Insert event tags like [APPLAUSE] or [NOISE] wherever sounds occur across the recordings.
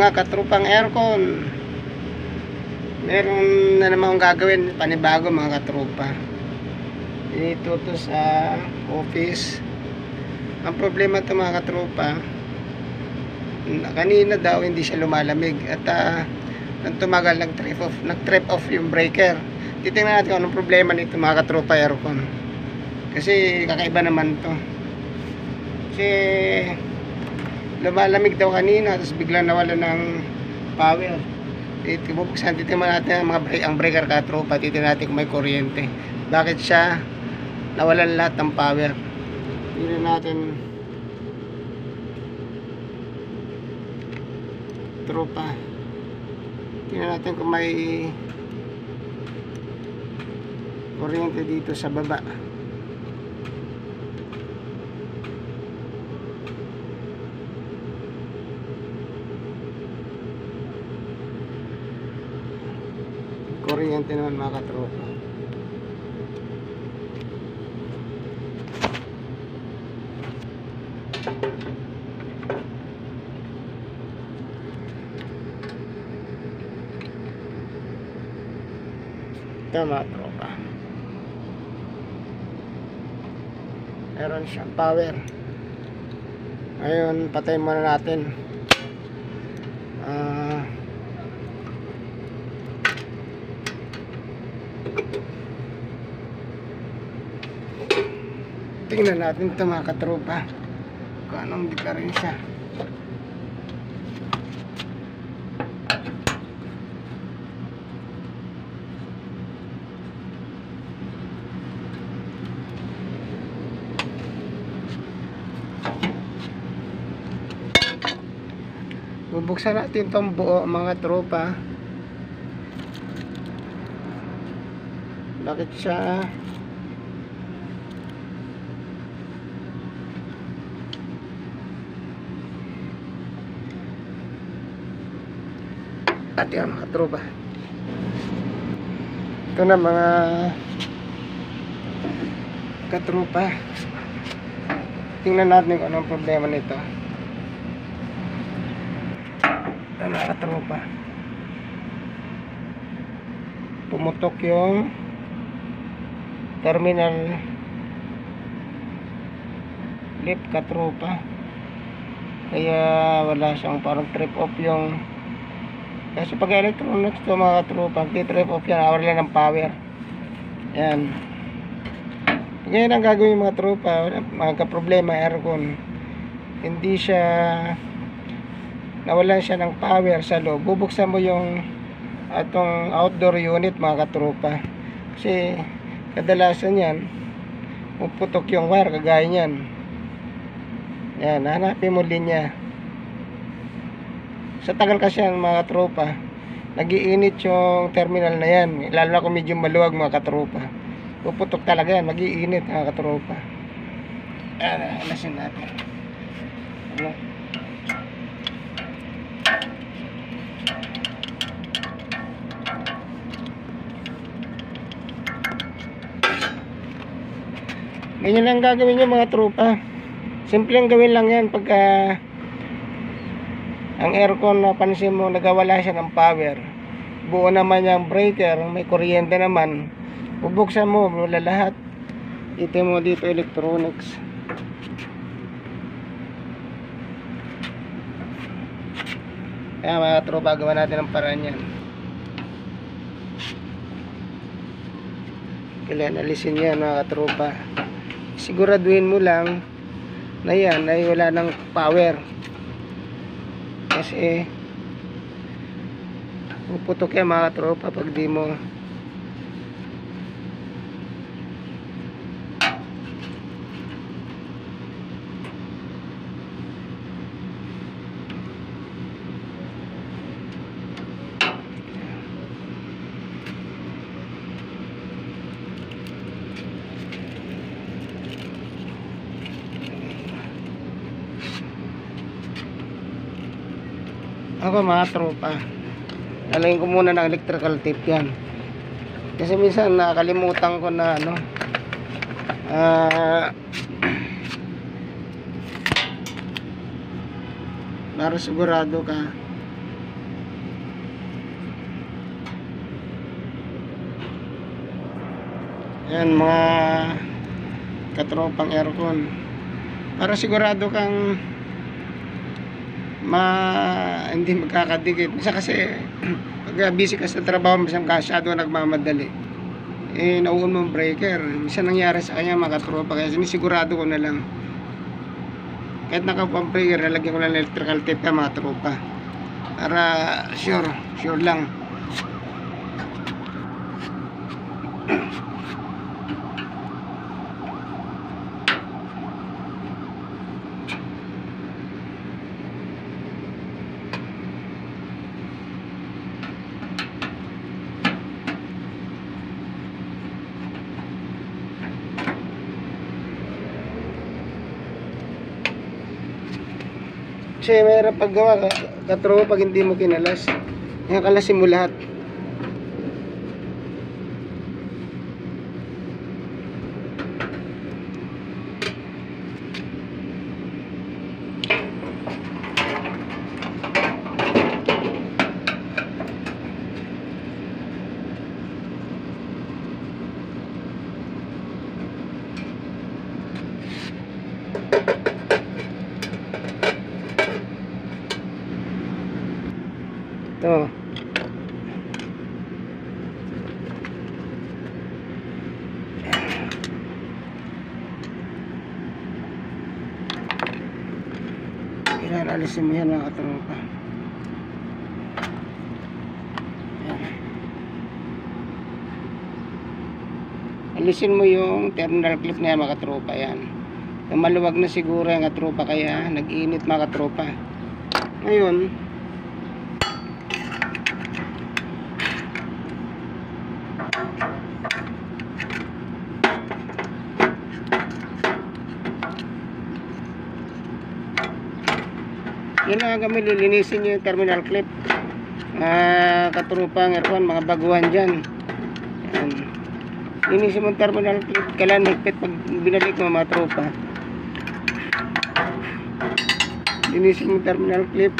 Mga katrupang aircon. Meron na naman akong gagawin panibago mga katrupa. Dito to sa office. Ang problema to mga katrupa, na- kanina daw hindi siya lumalamig at ah, nang tumagal nag-trip off, nag-trip off yung breaker. Titingnan natin kung anong problema nito mga katropa aircon. Kasi kakaiba naman to. Kasi lumalamig daw kanina tapos biglang nawala ng power. Dito bubuksan titingnan natin ang mga break, ang breaker katropa, titingnan natin kung may kuryente. Bakit siya nawalan lahat ng power? Tingnan natin tropa. Tingnan natin kung may kuryente dito sa baba. Kuryente naman mga katropa. Ito tropa. Meron siyang power. Ngayon, patay muna natin. Ah... tingnan natin ito mga katropa. Kung anong diferensya. Bubuksan natin itong buo mga tropa. Bakit siya at yan mga tropa. Ito na mga katropa. Tingnan natin kung anong problema nito. Ito na katropa. Pumutok yung terminal lip katropa. Kaya wala siyang parang trip off yung kasi pag electronics to mga katropa, trip off yan, awala ng power. Yan. Ngayon ang gagawin mga tropa, mga kaproblema aircon. Hindi siya nawalan siya ng power sa loob. Bubuksan mo yung atong outdoor unit mga katropa. Kasi kadalasan yan puputok yung wire kagaya niyan. Yan, hanapin mo linya sa tagal kasi yan mga tropa nagiinit yung terminal na yan. Lalo na kung medyo maluwag mga katropa. Puputok talaga yan magiinit mga katropa. Ah, alasin natin. Ano? Ganyan lang gagawin nyo mga tropa. Simple ang gawin lang yan pagka ang aircon napansin mo nagawala siya ng power. Buo naman yung breaker may kuryente naman. Bubuksan mo wala lahat. Ito mo dito electronics. Kaya mga tropa gawa natin ng paraan yan. Kailangan alisin yan mga tropa siguraduhin mo lang na yan ay wala ng power kasi puputok yan mga tropa pag di mo mga tropa? Lalagyan ko muna ng electrical tape yan. Kasi minsan nakakalimutan ko na ano ah [CLEARS THROAT] para sigurado ka. Yan mga katropang aircon. Para sigurado kang ma hindi magkakadikit. Minsan kasi [CLEARS THROAT] pag busy ka sa trabaho, minsan kasyado nagmamadali. Eh, nauun mo ang breaker. Minsan nangyari sa kanya mga katropa. Kaya sinisigurado ko na lang. Kahit nakapang breaker, nalagyan ko lang ng electrical tape ka mga tropa. Para sure, sure lang. Kasi mayroon paggawa, ka- katropa pag hindi mo kinalas. Kaya kalasin mo lahat. Ito. Yan, alisin mo yan mga katropa. Yan. Alisin mo yung terminal clip na yan mga katropa. Yan. Yung maluwag na siguro yung katropa kaya nag-init mga katropa. Ngayon, Yan lang kami lilinisin yung terminal clip. Ah, katrupang aircon, mga baguhan dyan. Yan. Linisin mo yung terminal clip. Kailan higpit pag binalik mo mga tropa. Yung terminal clip.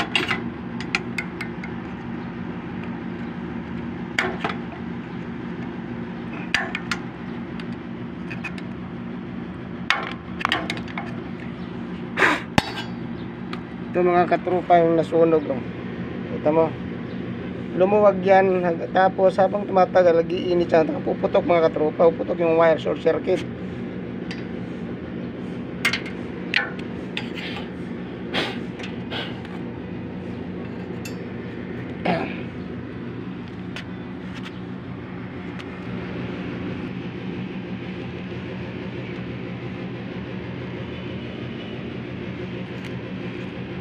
Ito mga katrupa yung nasunog. No? Kita mo. Lumuwag yan. Tapos habang tumatagal, nag-iinit siya. Puputok mga katrupa. Puputok yung wire short circuit.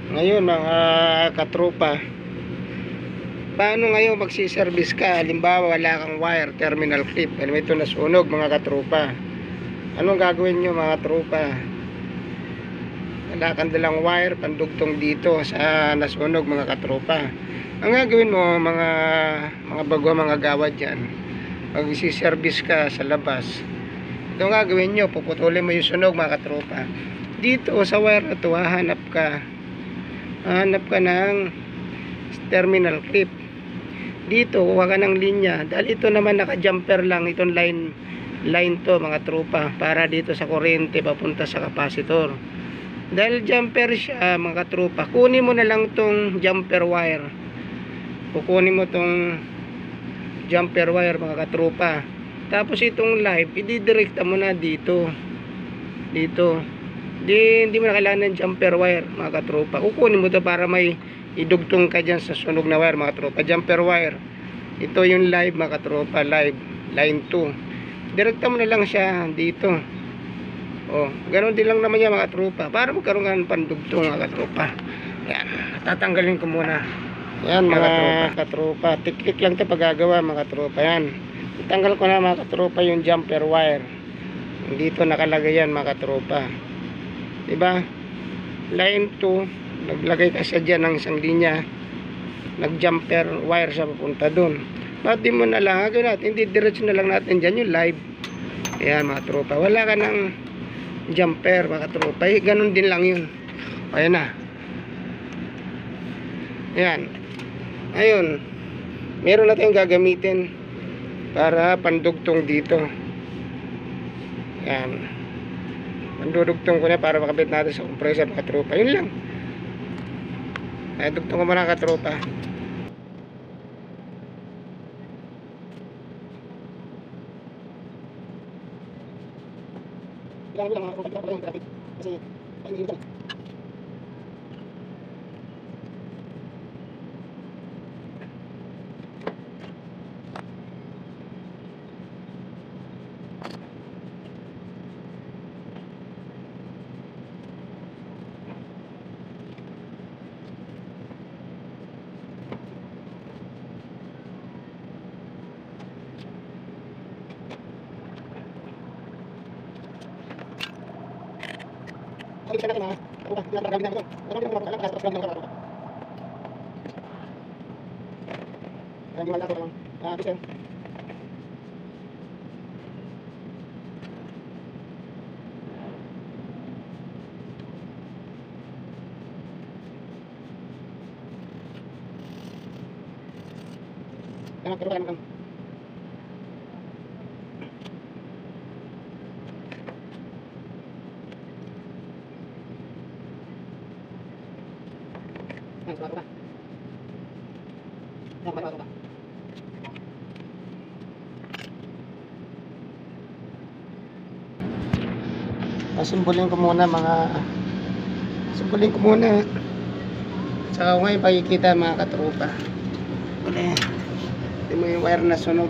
Ngayon mga katrupa, paano ngayon magsiservice ka? Halimbawa wala kang wire, terminal clip, ano ito nasunog mga katrupa. Anong gagawin nyo mga katrupa? Wala kang dalang wire, pandugtong dito sa nasunog mga katrupa. Ang gagawin mo mga mga bago mga gawad dyan, magsiservice ka sa labas. Ito ang gagawin nyo, puputulin mo yung sunog mga katrupa. Dito sa wire na to, hahanap ka hanap ka ng terminal clip dito kuha ka ng linya. Dahil ito naman naka-jumper lang. Itong line line to mga tropa para dito sa kuryente papunta sa capacitor dahil jumper siya mga tropa kunin mo na lang tong jumper wire. Kukunin mo tong jumper wire mga katropa. Tapos itong live ididirekta mo na dito. Dito. Di, hindi mo na kailangan ng jumper wire mga katropa. Kukunin mo to para may idugtong ka dyan sa sunog na wire mga katropa jumper wire. Ito yung live mga katropa live. Line 2 direkta mo na lang siya dito. Oh ganun din lang naman yan mga katropa para magkaroon ka ng pandugtong mga katropa yan tatanggalin ko muna. Yan mga katropa. Tiklik lang ito paggagawa mga katropa yan. Itanggal ko na mga katropa yung jumper wire. Dito nakalagay yan mga katropa. Diba? Line 2, naglagay ka sa dyan ng isang linya. Nag-jumper wire sa papunta doon. Pati mo na lang, agad natin, hindi diretso na lang natin dyan yung live. Ayan mga tropa. Wala ka ng jumper mga tropa. Eh, ganun din lang yun. Ayan na. Ayan. Ayun. Meron na tayong gagamitin para pandugtong dito. Yan. Mandudugtong ko na para makabit natin sa compressor mga tropa. Yun lang. Ay, dugtong muna katropa. Kailangan lang mga tropa, kailangan lang traffic. Kasi, ay, hindi lang. Balik ka natin ha. Ako ba? Pinapagamit namin ito. Marami naman mga kailangan. Tapos lang naman ako. Kaya hindi man ako lang. Ah, Christian. Kaya pero kaya naman. Ay, bago ba? Yan, bago ba? Pasimbolin ko muna mga Simbolin ko muna. Saka ko ngayon pakikita mga katropa. Wala Hindi mo yung wire na sunog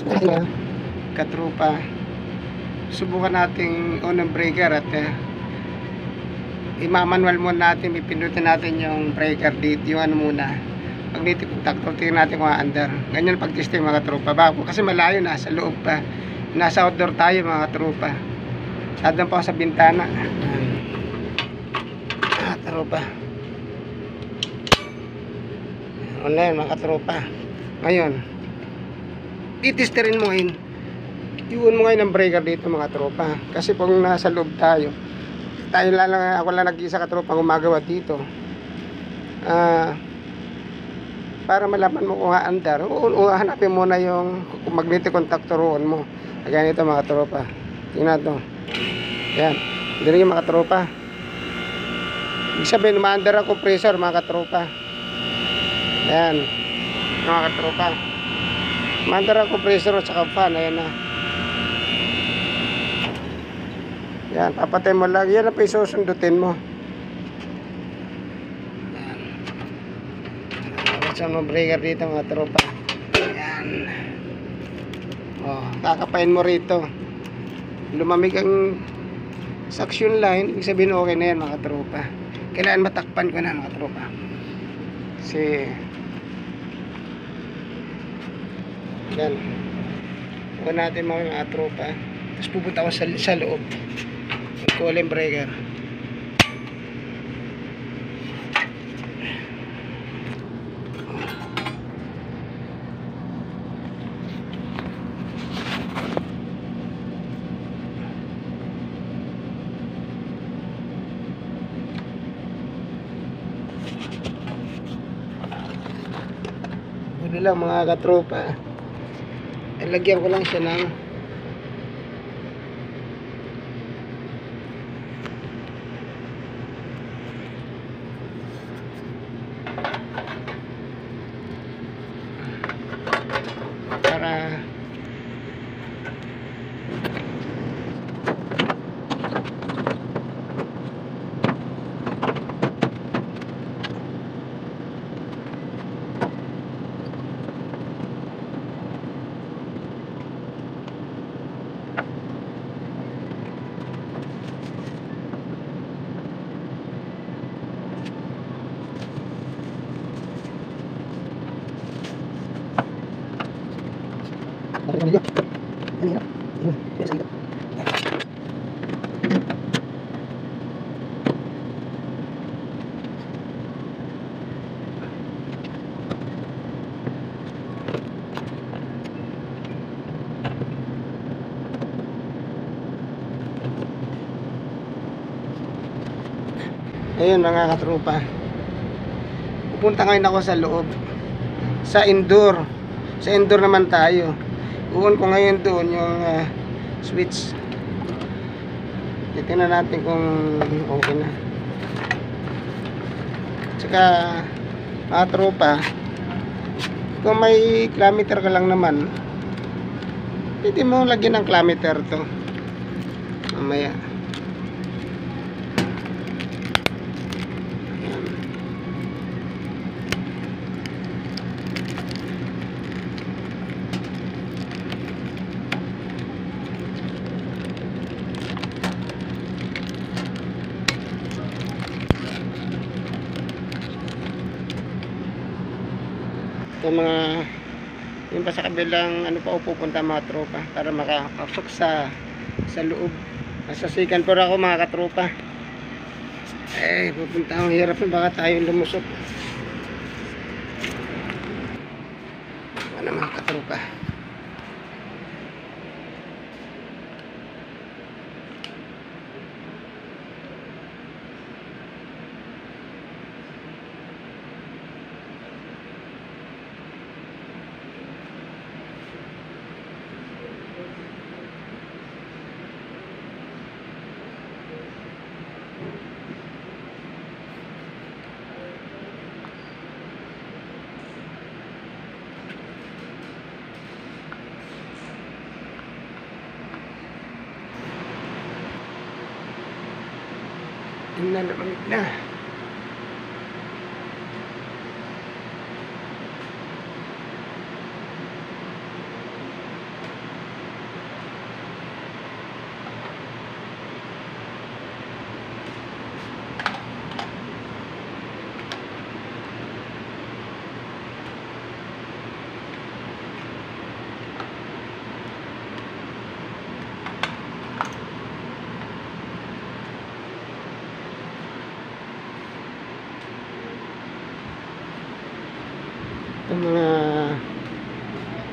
Mga katrupa, subukan nating unang breaker at uh, imamanual muna natin, ipindutin natin yung breaker dito, yung ano muna. magnetic contactor, tingnan natin kung under. Ganyan pag-testing mga tropa. Bago, kasi malayo na, sa loob pa. Nasa outdoor tayo mga tropa. Sadam pa sa bintana. Ah, tropa. Ano na mga tropa. Ngayon, titesterin mo ngayon. Iwan mo ngayon ng breaker dito mga tropa. Kasi pag nasa loob tayo, tayo lang, ako lang nag-isa katropa gumagawa dito. Ah, para malaman mo kung aandar, hanapin mo na yung magnetic contactor roon mo. Kaya ito mga tropa. Tingnan to. Yan. Dili yung mga tropa. Ibig sabihin, umaandar ang compressor mga katropa. Ayan. Mga katropa. Umaandar ang compressor at saka fan. Ayan na. Yan, papatay mo lang. Yan ang pa isusundutin mo. Yan. Sa mga breaker dito mga tropa. Yan. Oh, kakapain mo rito. Lumamig ang suction line. Ibig sabihin okay na yan mga tropa. Kailangan matakpan ko na mga tropa. Kasi yan. Huwag natin mga tropa. Tapos pupunta ako sa, sa loob. Cooling breaker. Ano lang mga katropa. Lagyan ko lang siya ng para Ayun mga katropa. Pupunta ngayon ako sa loob. Sa indoor. Sa indoor naman tayo. Uun ko ngayon doon yung ah, switch. Titingnan natin kung okay na. Tsaka mga tropa, kung may kilometer ka lang naman, pwede mo lagyan ng kilometer to. Mamaya. Yung mga yung pa sa kabilang ano pa pupunta mga tropa para makapasok sa sa loob. Second floor ako mga katropa. Eh pupunta ako hirap na baka tayo lumusot ano mga katropa na naman na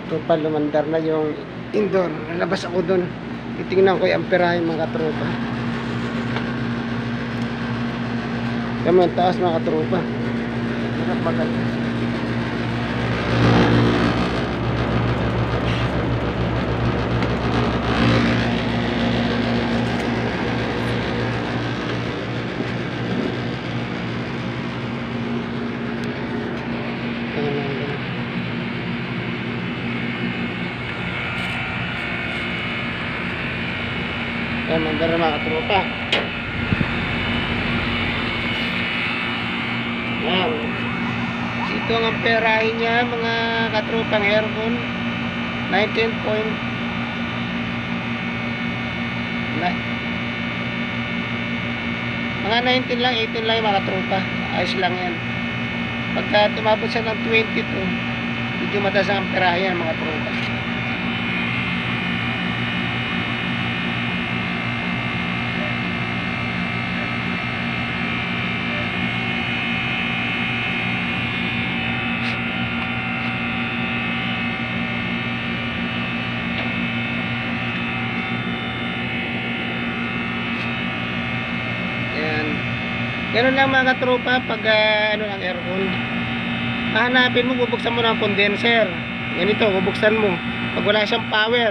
So pa lumandar na yung indoor. Nalabas ako doon. Titingnan ko yung amperahe mga katropa. Kami ang taas mga katropa. Harap katropang aircon. 19 point na- mga 19 lang, 18 lang yung mga katropa. Ayos lang yan. Pagka tumabot siya ng 22, medyo mataas ang amperahe yan mga tropa. Yan. Ganun lang mga katropa pag ah, ano ang aircon. Hahanapin mo, bubuksan mo ng condenser. Ganito, bubuksan mo. Pag wala siyang power,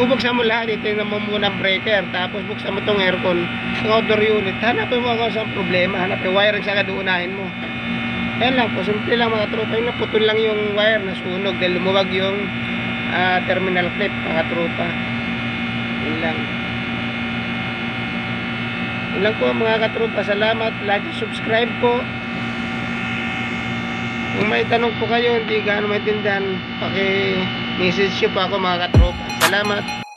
bubuksan mo lahat. Ito mo muna breaker. Tapos buksan mo tong aircon, yung outdoor unit. Hanapin mo kung saan problema. Hanapin wiring sa kaduunahin mo. Yan lang po, simple lang mga tropa. Yung naputol lang yung wire na sunog dahil lumuwag yung ah, terminal clip mga tropa. Yun lang. Yun lang po mga katropa. Salamat. Like subscribe po. Kung may tanong po kayo, hindi gaano maintindihan, paki-message nyo po ako mga katropa. Salamat.